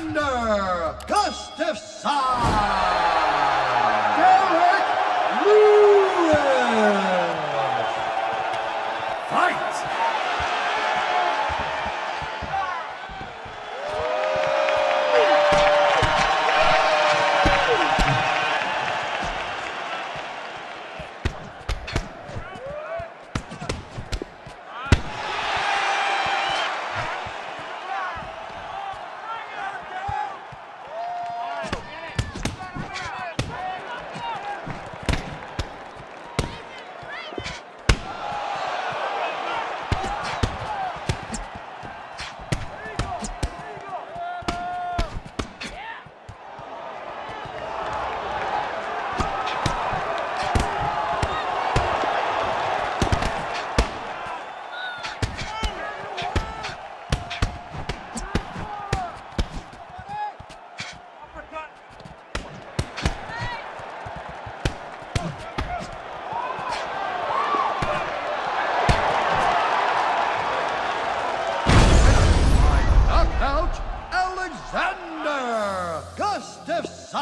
Alexander Gustafsson. Gustafsson.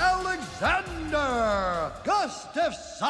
Alexander Gustafsson.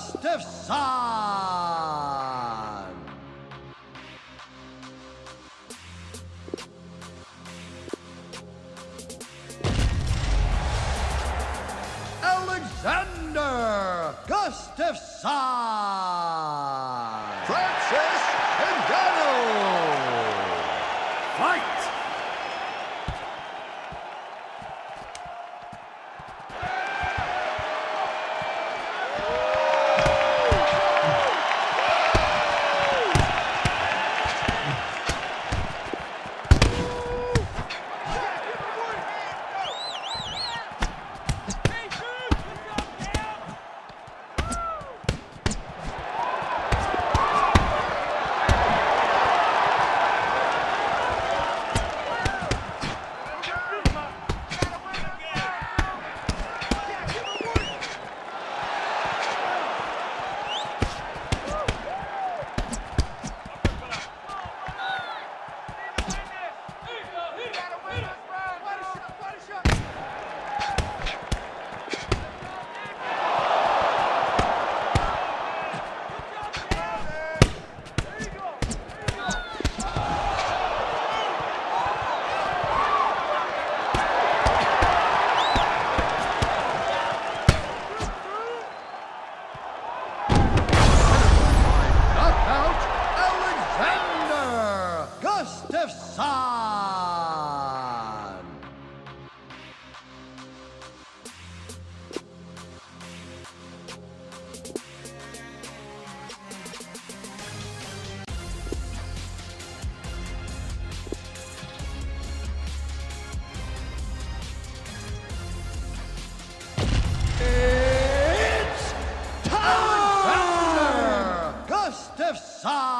Gustafsson. Alexander Gustafsson. Gustafsson.